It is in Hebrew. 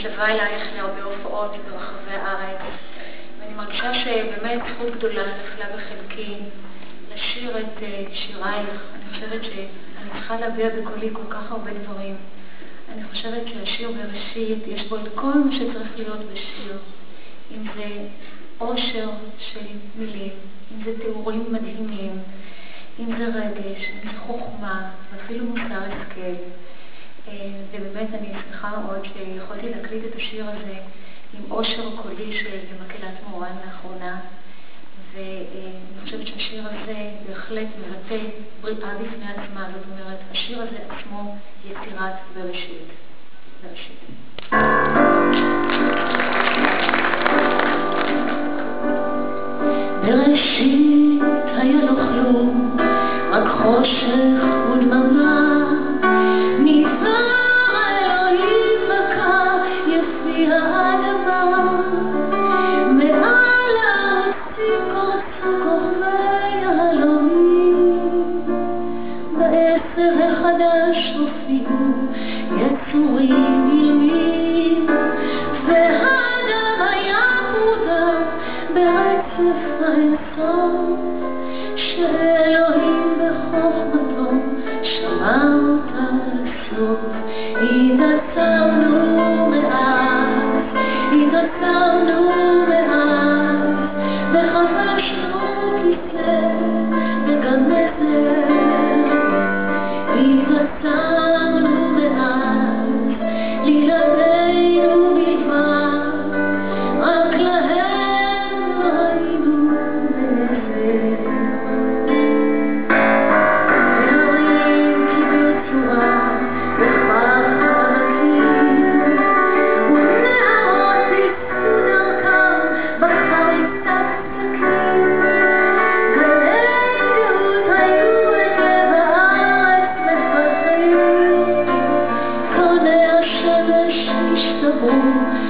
התלווה אלייך להרבה הופעות ברחבי הארץ, ואני מרגישה שבאמת זכות גדולה נפלה בחלקי לשיר את אה, שירייך. אני חושבת שאני צריכה להביע בקולי כל כך הרבה דברים. אני חושבת שהשיר בראשית, יש בו את כל מה שצריך להיות בשיר. אם זה עושר של מילים, אם זה תיאורים מדהימים, אם זה רגש, אם זה חוכמה, ואפילו מוסר השכל. אה, ובאמת אני שמחה מאוד שיכולתי להקליט את השיר הזה עם עושר קולי של מקהלת מורן לאחרונה. ואני חושבת שהשיר הזה בהחלט מבטא בריאה בפני עצמה, זאת אומרת, השיר הזה עצמו יצירת בראשית. בראשית. בראשית היה לו כלום, רק חושך ודממה. יצורים אילמים, והאדם היה מודע ברצף האינסוף, שאלוהים בחוכמתו שמע אותה לסוף. התעצמנו מאז, התעצמנו chamou